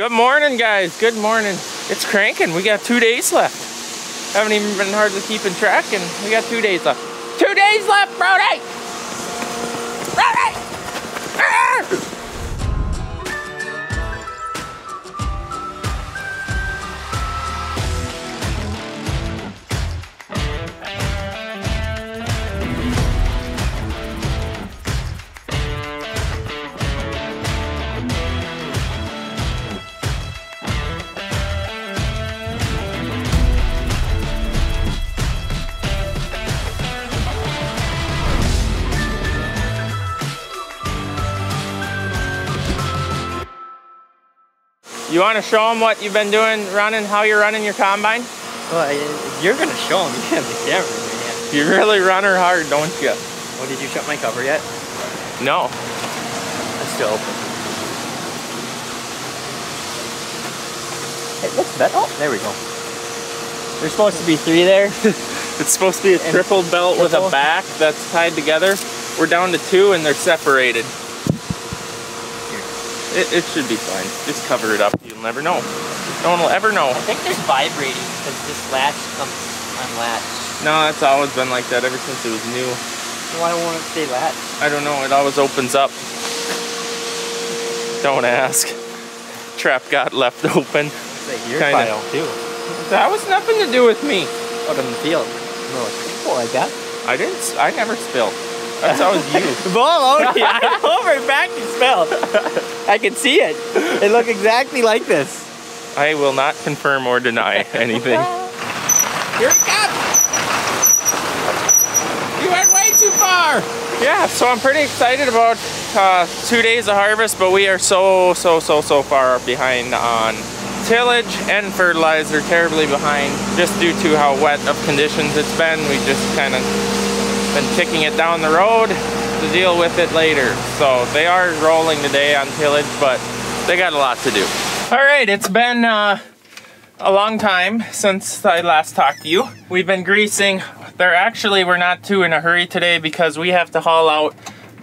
Good morning, guys. Good morning. It's cranking. We got two days left. Haven't even been hardly keeping track, and we got two days left. Two days left, Brody! Brody! You want to show them what you've been doing, running, how you're running your combine? Well, you're gonna show them, you have the camera in your hand. You really run her hard, don't you? Oh, did you shut my cover yet? No. It's still open. It looks better. Oh, there we go. There's supposed to be three there. It's supposed to be a triple belt with a back that's tied together. We're down to two and they're separated. It, it should be fine. Just cover it up. You'll never know. No one will ever know. I think there's vibrating because this latch comes unlatched. No, it's always been like that ever since it was new. Why won't it stay latched? I don't know. It always opens up. Don't ask. Trap got left open. It's like your Kinda. file too. That was nothing to do with me. Oh, Out in the field. No, it's cool like that. I didn't. I never spilled. That's always you. Okay, I know a fact spelled. I can see it. It looked exactly like this. I will not confirm or deny anything. Here it comes! You went way too far! Yeah, so I'm pretty excited about uh, two days of harvest, but we are so, so, so, so far behind on tillage and fertilizer, terribly behind, just due to how wet of conditions it's been. We just kind of been kicking it down the road to deal with it later. So they are rolling today on tillage, but they got a lot to do. All right, it's been uh, a long time since I last talked to you. We've been greasing. There actually, we're not too in a hurry today because we have to haul out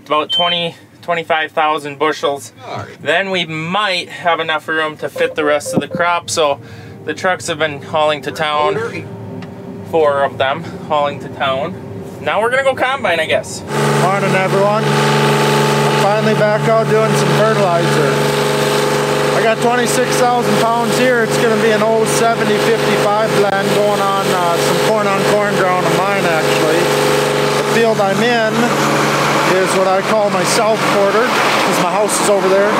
about 20, 25,000 bushels. Then we might have enough room to fit the rest of the crop. So the trucks have been hauling to town. Four of them hauling to town. Now we're gonna go combine, I guess. Morning everyone. I'm finally back out doing some fertilizer. I got 26,000 pounds here. It's going to be an old 70-55 blend going on uh, some corn on corn ground of mine actually. The field I'm in is what I call my south quarter because my house is over there.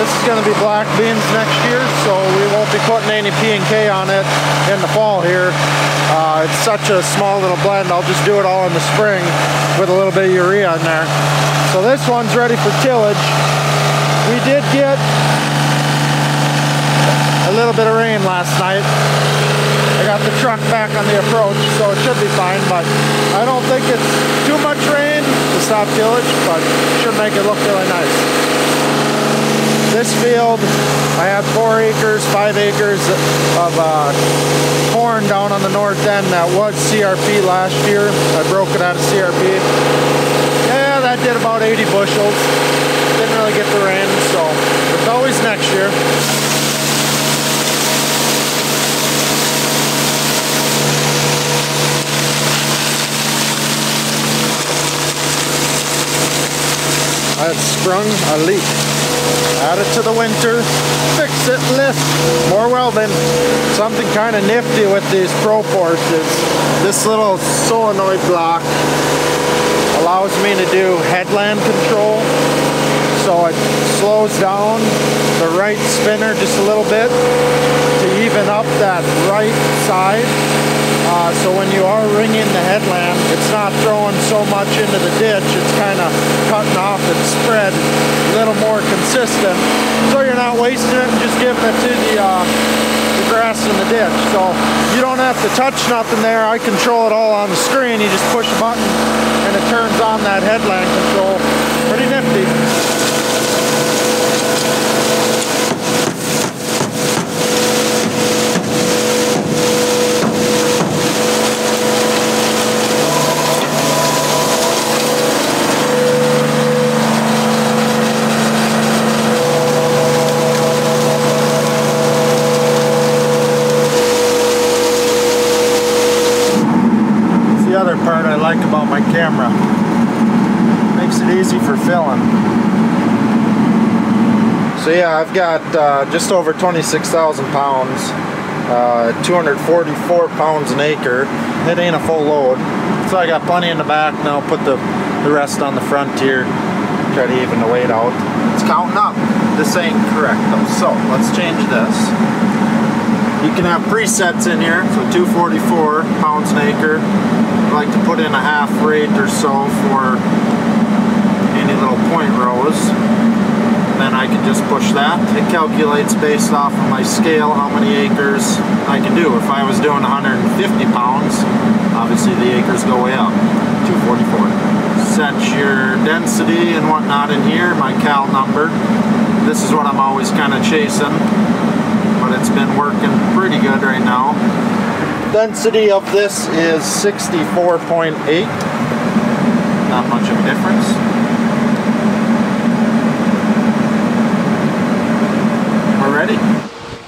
This is going to be black beans next year, so we won't be putting any P and K on it in the fall here. Uh, it's such a small little blend. I'll just do it all in the spring with a little bit of urea in there. So this one's ready for tillage. We did get a little bit of rain last night. I got the truck back on the approach, so it should be fine, but I don't think it's too much rain to stop tillage, but should make it look really nice. This field, I have four acres, five acres of uh, corn down on the north end that was CRP last year. I broke it out of CRP. Yeah, that did about 80 bushels. Didn't really get the rain, so it's always next year. I had sprung a leak. Add it to the winter, fix it, lift, more welding. Something kind of nifty with these Pro Forces. This little solenoid block allows me to do headland control. So it slows down the right spinner just a little bit to even up that right side. Uh, so when you are ringing the headland, it's not throwing so much into the ditch. It's kind of cutting off its spread a little more consistent. So you're not wasting it and just giving it to the, uh, the grass in the ditch. So you don't have to touch nothing there. I control it all on the screen. You just push a button and it turns on that headland control. Pretty nifty. Like about my camera. Makes it easy for filling. So yeah, I've got uh, just over 26,000 pounds, uh, 244 pounds an acre. It ain't a full load. So I got plenty in the back now, put the, the rest on the front here, try to even the weight out. It's counting up. This ain't correct though. So let's change this. You can have presets in here, so 244 pounds an acre. I like to put in a half rate or so for any little point rows then I can just push that. It calculates based off of my scale how many acres I can do. If I was doing 150 pounds, obviously the acres go way up, 244. Set your density and whatnot in here, my cal number. This is what I'm always kind of chasing, but it's been working pretty good right now. Density of this is 64.8. Not much of a difference. ready.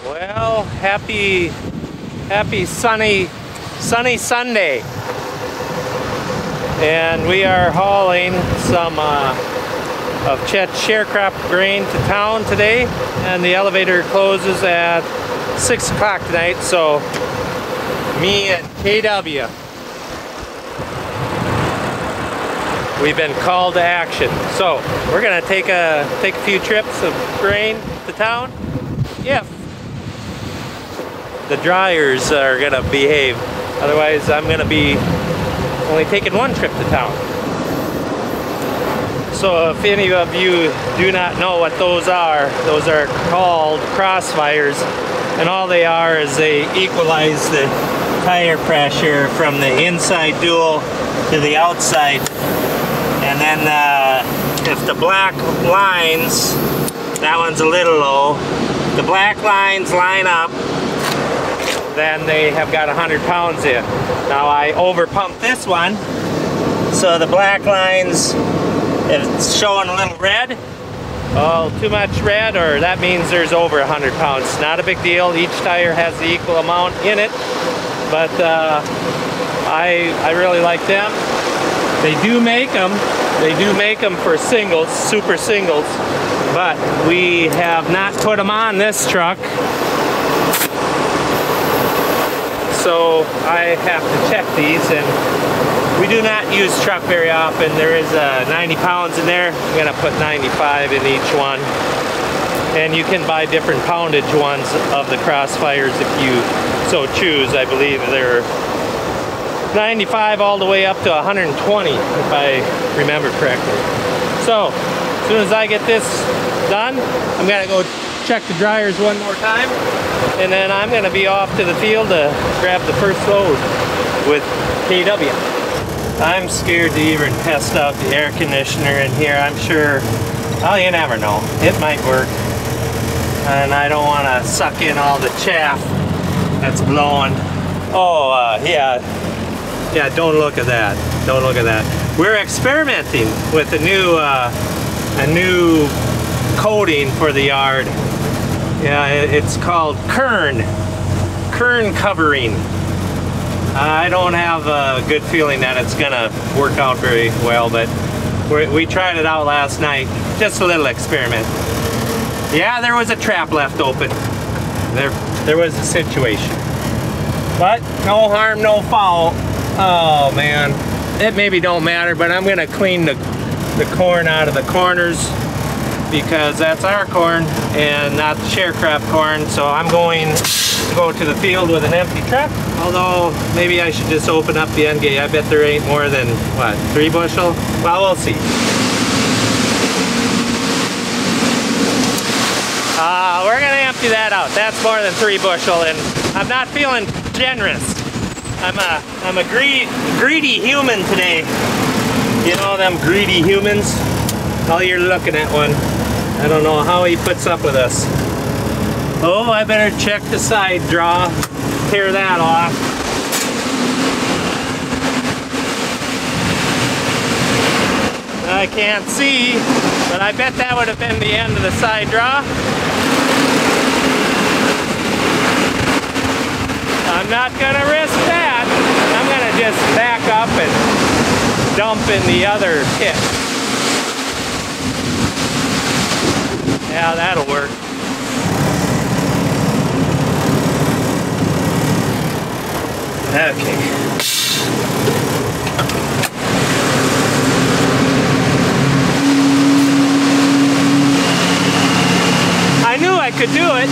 Well, happy, happy sunny, sunny Sunday. And we are hauling some uh, of Chet's sharecrop grain to town today. And the elevator closes at 6 o'clock tonight, so me and KW. We've been called to action. So we're gonna take a take a few trips of grain to town if the dryers are gonna behave. Otherwise, I'm gonna be only taking one trip to town. So if any of you do not know what those are, those are called crossfires. And all they are is they equalize the tire pressure from the inside dual to the outside. And then uh, if the black lines, that one's a little low, the black lines line up, then they have got 100 pounds in. Now I over pump this one, so the black lines, it's showing a little red, oh, too much red, or that means there's over 100 pounds. Not a big deal, each tire has the equal amount in it, but uh, I, I really like them. They do make them, they do make them for singles, super singles, but we have not put them on this truck. So I have to check these and we do not use truck very often. There is uh, 90 pounds in there. I'm gonna put 95 in each one. And you can buy different poundage ones of the crossfires if you so choose. I believe they're 95 all the way up to 120 if I remember correctly. So as soon as I get this done, I'm gonna go check the dryers one more time and then I'm gonna be off to the field to grab the first load with KW. I'm scared to even test out the air conditioner in here. I'm sure, well you never know, it might work. And I don't wanna suck in all the chaff that's blowing. Oh uh, yeah, yeah, don't look at that. Don't look at that. We're experimenting with a new uh, a new coating for the yard. Yeah, it's called kern, kern covering. I don't have a good feeling that it's gonna work out very well, but we tried it out last night. Just a little experiment. Yeah, there was a trap left open. There, there was a situation. But no harm, no foul. Oh man, it maybe don't matter, but I'm gonna clean the, the corn out of the corners because that's our corn and not the sharecrop corn. So I'm going to go to the field with an empty truck. Although maybe I should just open up the end gate. I bet there ain't more than, what, three bushel? Well, we'll see. Uh, we're gonna empty that out. That's more than three bushel and I'm not feeling generous. I'm a, I'm a greedy, greedy human today. You know them greedy humans? Oh, you're looking at one. I don't know how he puts up with us. Oh, I better check the side draw, tear that off. I can't see, but I bet that would have been the end of the side draw. I'm not gonna risk that. I'm gonna just back up and dump in the other pit. Yeah, that'll work. Okay. I knew I could do it.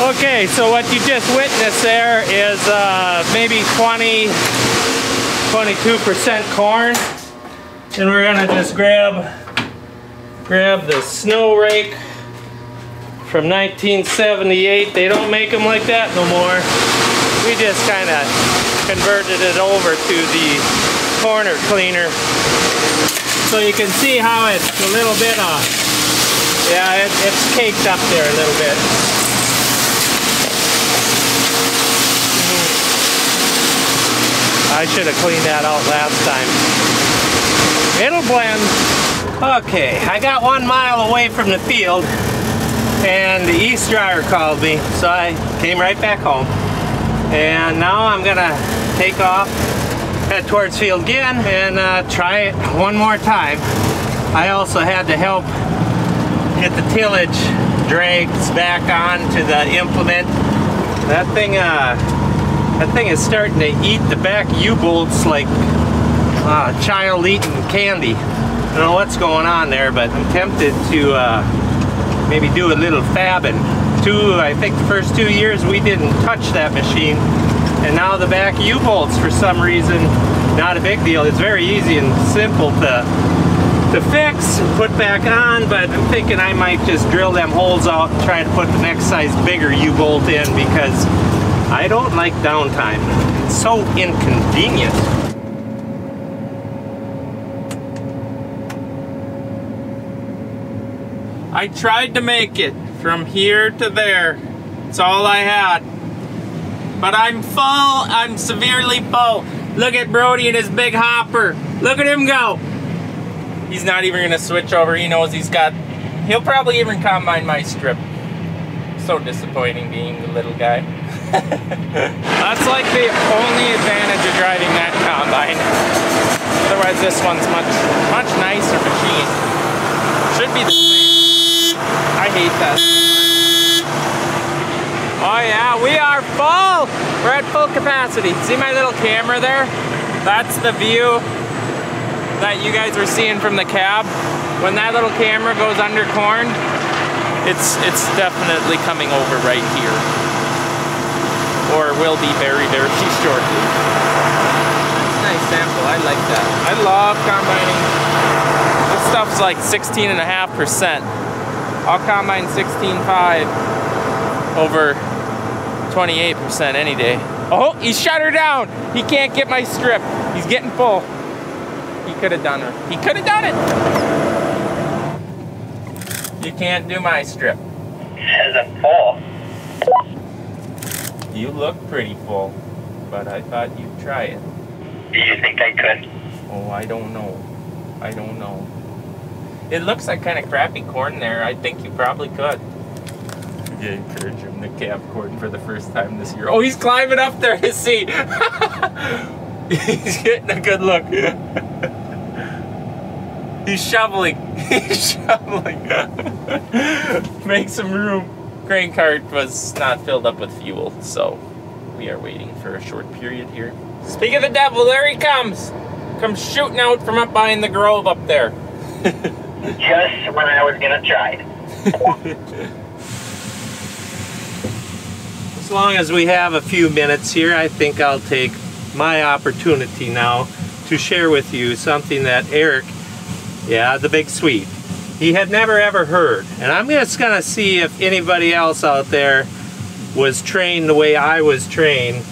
Okay, so what you just witnessed there is uh, maybe 20, 22% corn. And we're gonna just grab, grab the snow rake from 1978. They don't make them like that no more. We just kind of converted it over to the corner cleaner. So you can see how it's a little bit of, yeah, it, it's caked up there a little bit. I should have cleaned that out last time. It'll blend. Okay, I got one mile away from the field and the east dryer called me, so I came right back home. And now I'm gonna take off, head towards field again, and uh, try it one more time. I also had to help get the tillage drags back on to the implement. That thing, uh, that thing is starting to eat the back U-bolts like uh, child eating candy. I don't know what's going on there, but I'm tempted to uh, maybe do a little fabbing. Two, I think the first two years we didn't touch that machine, and now the back U-bolts for some reason, not a big deal. It's very easy and simple to to fix and put back on, but I'm thinking I might just drill them holes out and try to put the next size bigger U-bolt in because I don't like downtime. It's so inconvenient. I tried to make it from here to there. It's all I had. But I'm full. I'm severely full. Look at Brody and his big hopper. Look at him go. He's not even gonna switch over. He knows he's got. He'll probably even combine my strip. So disappointing being the little guy. That's like the only advantage of driving that combine. Otherwise, this one's much, much nicer machine. Should be the same. I hate that. Oh yeah, we are full! We're at full capacity. See my little camera there? That's the view that you guys were seeing from the cab. When that little camera goes under corn, it's it's definitely coming over right here. Or will be very, very shortly. Nice sample, I like that. I love combining. This stuff's like 16 and a half percent. I'll combine 16.5 over 28% any day. Oh, he shut her down. He can't get my strip. He's getting full. He could have done her. He could have done it. You can't do my strip. isn't full. You look pretty full, but I thought you'd try it. Do you think I could? Oh, I don't know. I don't know. It looks like kind of crappy corn there. I think you probably could. Yeah, encourage him to calf corn for the first time this year. Oh, he's climbing up there to see. he's getting a good look. he's shoveling. He's shoveling. Make some room. Grain cart was not filled up with fuel, so we are waiting for a short period here. Speak of the devil, there he comes. Comes shooting out from up behind the grove up there. Just when I was gonna try it. As long as we have a few minutes here, I think I'll take my opportunity now to share with you something that Eric, yeah, the Big Swede, he had never ever heard. And I'm just gonna see if anybody else out there was trained the way I was trained.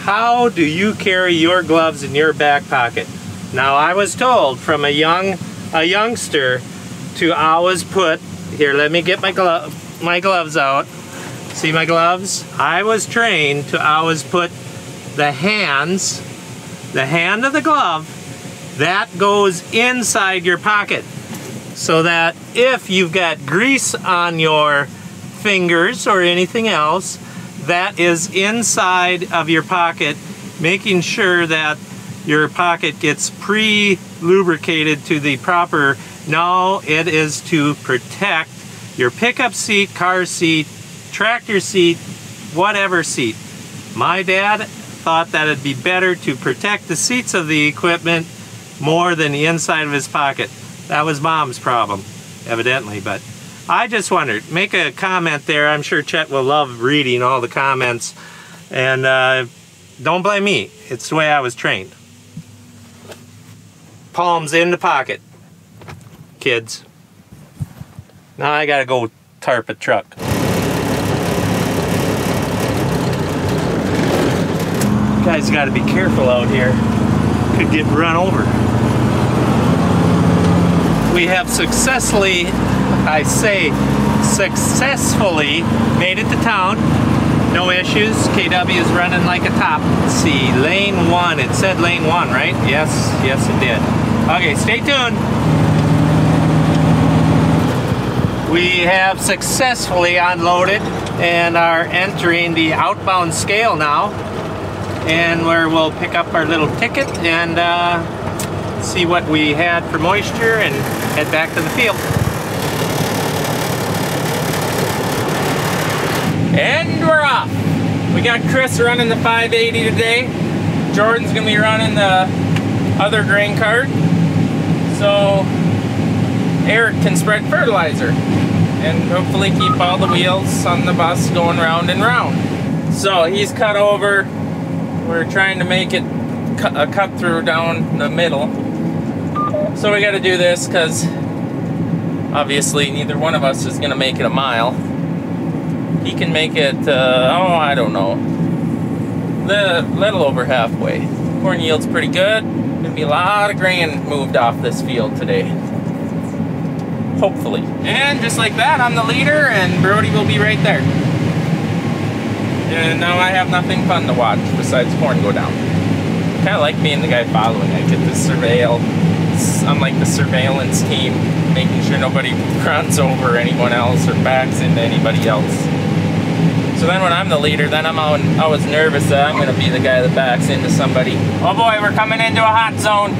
How do you carry your gloves in your back pocket? Now I was told from a young a youngster to always put here let me get my glove my gloves out. See my gloves? I was trained to always put the hands, the hand of the glove that goes inside your pocket so that if you've got grease on your fingers or anything else, that is inside of your pocket, making sure that your pocket gets pre-lubricated to the proper, no, it is to protect your pickup seat, car seat, tractor seat, whatever seat. My dad thought that it'd be better to protect the seats of the equipment more than the inside of his pocket. That was mom's problem, evidently, but I just wondered, make a comment there. I'm sure Chet will love reading all the comments. And uh, don't blame me, it's the way I was trained. Palms in the pocket, kids. Now I gotta go tarp a truck. You guys gotta be careful out here. Could get run over. We have successfully, I say successfully, made it to town. No issues. KW is running like a top. Let's see, lane one. It said lane one, right? Yes, yes it did. Okay, stay tuned. We have successfully unloaded and are entering the outbound scale now. And where we'll pick up our little ticket and uh, see what we had for moisture and head back to the field. And we're off. We got Chris running the 580 today. Jordan's gonna be running the other grain cart. So Eric can spread fertilizer and hopefully keep all the wheels on the bus going round and round. So he's cut over. We're trying to make it a cut through down the middle. So we gotta do this because obviously neither one of us is gonna make it a mile. He can make it, uh, oh, I don't know, the little over halfway. Corn yield's pretty good. Gonna be a lot of grain moved off this field today. Hopefully. And just like that, I'm the leader and Brody will be right there. And now I have nothing fun to watch besides corn go down. Kind of like being the guy following. I get to surveil. I'm like the surveillance team, making sure nobody runs over anyone else or backs into anybody else. So then when I'm the leader, then I'm out, always nervous that I'm going to be the guy that backs into somebody. Oh boy, we're coming into a hot zone.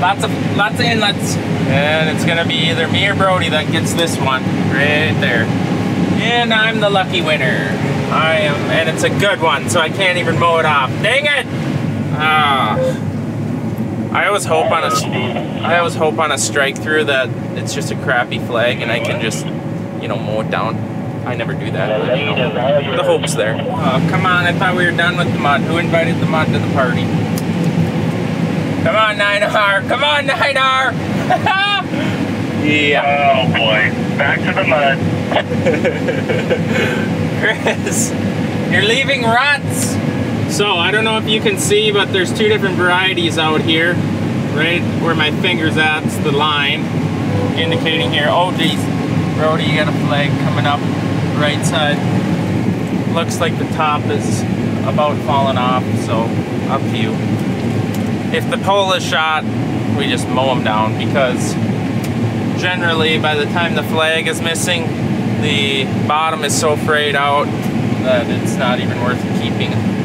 Lots of lots of inlets. And it's going to be either me or Brody that gets this one. Right there. And I'm the lucky winner. I am, and it's a good one, so I can't even mow it off. Dang it! Ah. I always hope on a, I always hope on a strike through that it's just a crappy flag and I can just, you know, mow it down. I never do that. But, you know, the hope's there. Oh, come on, I thought we were done with the mud. Who invited the mud to the party? Come on, 9R. Come on, 9R. yeah. Oh boy, back to the mud. Chris, you're leaving ruts. So I don't know if you can see, but there's two different varieties out here. Right where my finger's at, it's the line indicating here. Oh geez, Brody, you got a flag coming up right side. Looks like the top is about falling off, so up to you. If the pole is shot, we just mow them down because generally by the time the flag is missing, the bottom is so frayed out that it's not even worth keeping.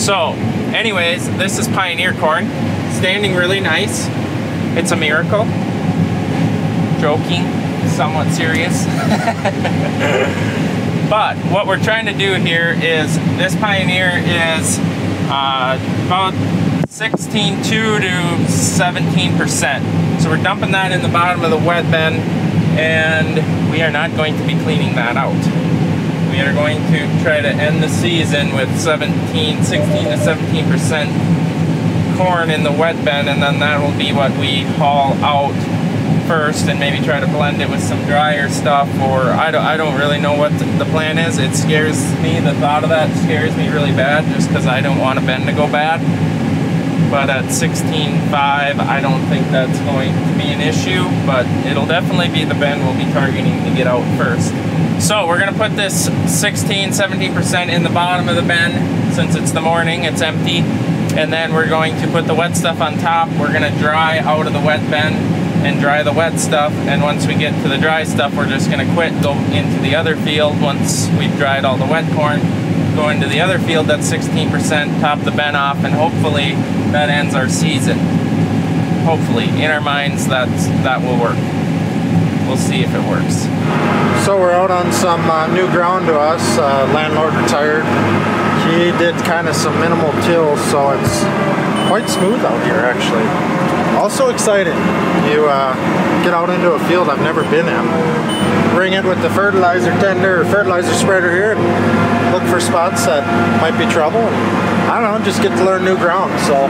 So, anyways, this is Pioneer corn. Standing really nice. It's a miracle. Joking, somewhat serious. but what we're trying to do here is this Pioneer is uh, about 16.2 to 17%. So we're dumping that in the bottom of the wet bin and we are not going to be cleaning that out. We are going to try to end the season with 17, 16 to 17% corn in the wet bin and then that will be what we haul out first and maybe try to blend it with some drier stuff or I don't, I don't really know what the plan is. It scares me, the thought of that scares me really bad just because I don't want a bin to go bad. But at 16.5, I don't think that's going to be an issue, but it'll definitely be the bin we'll be targeting to get out first. So we're gonna put this 16, 17% in the bottom of the bin since it's the morning, it's empty. and then we're going to put the wet stuff on top. We're gonna dry out of the wet bin and dry the wet stuff. And once we get to the dry stuff, we're just gonna quit, go into the other field once we've dried all the wet corn, go into the other field that's 16%, top the bin off, and hopefully that ends our season. Hopefully, in our minds, that's, that will work. We'll see if it works. So we're out on some uh, new ground to us. Uh, landlord retired. He did kind of some minimal tills, so it's quite smooth out here actually. Also exciting. You uh, get out into a field I've never been in. Bring it with the fertilizer tender fertilizer spreader here and look for spots that might be trouble. I don't know, just get to learn new ground. So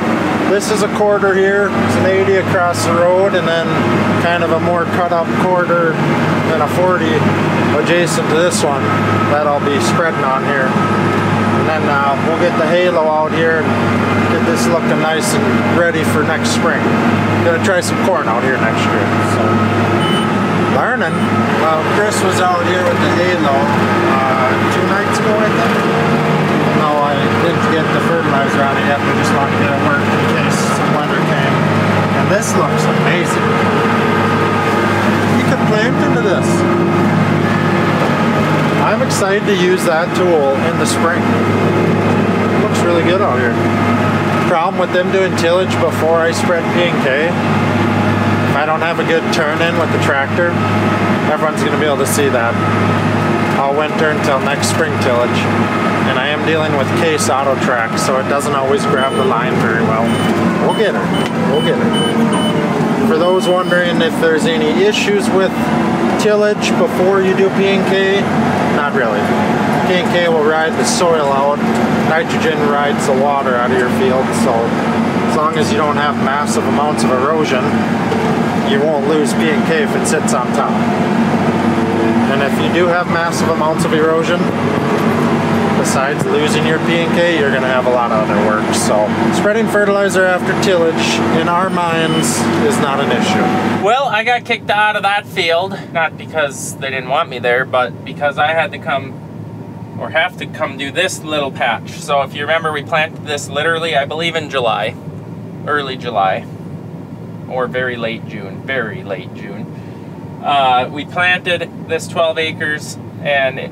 this is a quarter here, it's an 80 across the road, and then kind of a more cut up quarter than a 40 adjacent to this one that I'll be spreading on here. And then uh, we'll get the halo out here and get this looking nice and ready for next spring. Gonna try some corn out here next year. So learning. Well, Chris was out here with the halo uh, two nights ago, I think. No, I didn't get the fertilizer on it yet. We just wanted to get it work in case some weather came. And this looks amazing. You could plant into this. Excited to use that tool in the spring. Looks really good out here. Problem with them doing tillage before I spread P and K, if I don't have a good turn in with the tractor, everyone's going to be able to see that all winter until next spring tillage. And I am dealing with case auto track, so it doesn't always grab the line very well. We'll get her. We'll get her. For those wondering if there's any issues with tillage before you do P and K, not really. P and K will ride the soil out. Nitrogen rides the water out of your field, so as long as you don't have massive amounts of erosion, you won't lose P and K if it sits on top. And if you do have massive amounts of erosion, besides losing your P and K, you're going to have a lot of other work. So spreading fertilizer after tillage, in our minds, is not an issue. Well, I got kicked out of that field, not because they didn't want me there, but because I had to come or have to come do this little patch. So if you remember, we planted this literally, I believe in July, early July, or very late June, very late June. Uh, we planted this 12 acres and it,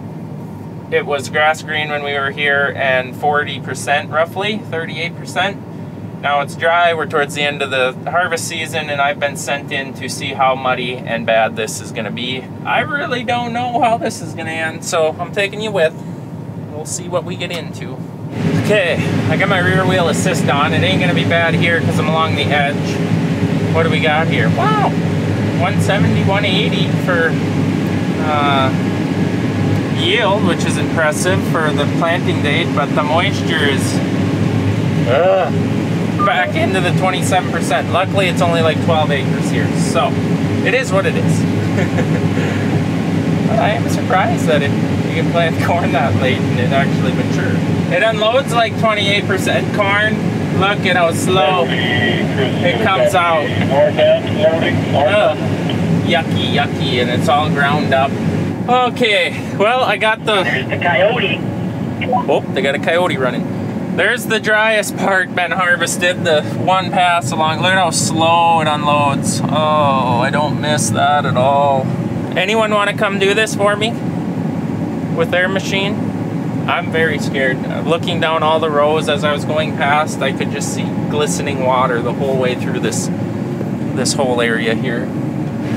it was grass green when we were here and 40% roughly, 38%. Now it's dry, we're towards the end of the harvest season and I've been sent in to see how muddy and bad this is gonna be. I really don't know how this is gonna end, so I'm taking you with. We'll see what we get into. Okay, I got my rear wheel assist on. It ain't gonna be bad here because I'm along the edge. What do we got here? Wow, 170, 180 for uh, yield, which is impressive for the planting date, but the moisture is uh, back into the 27%. Luckily, it's only like 12 acres here, so it is what it is. I am surprised that it, you can plant corn that late and it actually mature. It unloads like 28% corn. Look at how slow it comes out. Ugh. Yucky, yucky, and it's all ground up. Okay, well, I got the... There's the coyote. Oh, they got a coyote running. There's the driest part been harvested, the one pass along. Look at how slow it unloads. Oh, I don't miss that at all. Anyone want to come do this for me? With their machine? I'm very scared. Looking down all the rows as I was going past, I could just see glistening water the whole way through this this whole area here.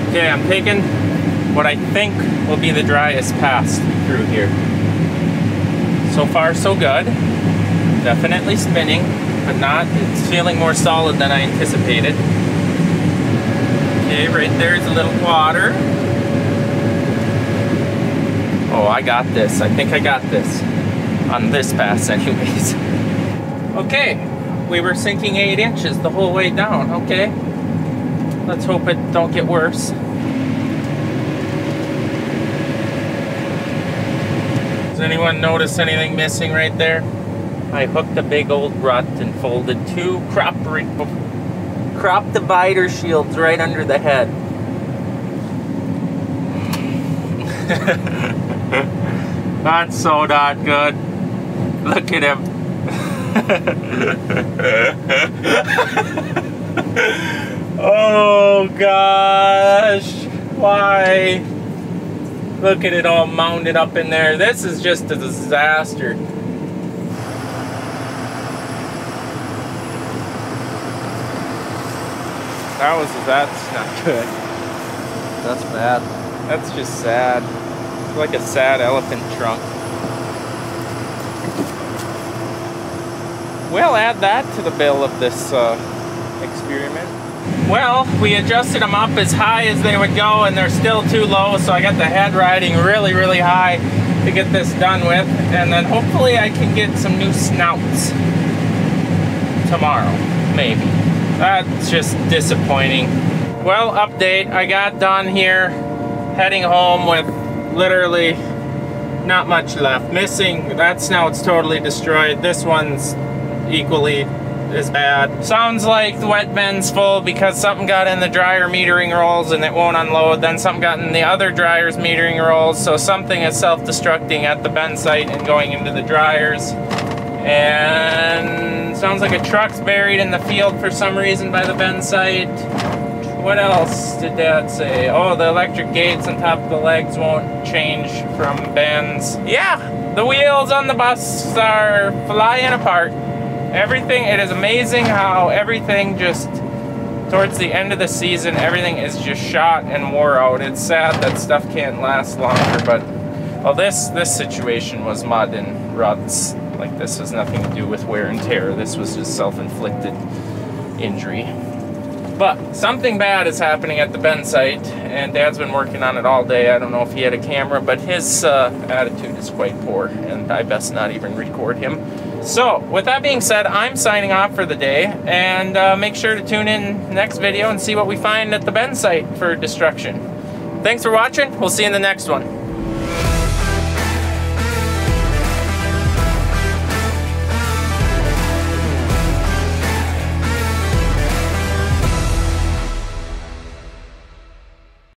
Okay, I'm taking what I think will be the driest pass through here. So far, so good. Definitely spinning, but not, it's feeling more solid than I anticipated. Okay, right there's a little water. Oh, I got this. I think I got this. On this pass, anyways. Okay, we were sinking eight inches the whole way down. Okay. Let's hope it don't get worse. Anyone notice anything missing right there? I hooked a big old rut and folded two crop crop divider shields right under the head. That's so not good. Look at him. oh gosh, why? Look at it all mounded up in there. This is just a disaster. That was, that's not good. That's bad. That's just sad. It's like a sad elephant trunk. We'll add that to the bill of this uh, experiment. Well, we adjusted them up as high as they would go and they're still too low, so I got the head riding really, really high to get this done with. And then hopefully I can get some new snouts tomorrow, maybe. That's just disappointing. Well, update, I got done here, heading home with literally not much left. Missing, that snout's totally destroyed. This one's equally as bad. Sounds like the wet bin's full because something got in the dryer metering rolls and it won't unload. Then something got in the other dryer's metering rolls. So something is self-destructing at the bin site and going into the dryers. And sounds like a truck's buried in the field for some reason by the bin site. What else did that say? Oh, the electric gates on top of the legs won't change from bends. Yeah, the wheels on the bus are flying apart everything, it is amazing how everything just, towards the end of the season, everything is just shot and wore out. It's sad that stuff can't last longer, but, well, this, this situation was mud and ruts. Like, this has nothing to do with wear and tear. This was just self-inflicted injury. But something bad is happening at the bin site, and Dad's been working on it all day. I don't know if he had a camera, but his uh, attitude is quite poor, and I best not even record him. So, with that being said, I'm signing off for the day, and uh, make sure to tune in next video and see what we find at the bin site for destruction. Thanks for watching. We'll see you in the next one.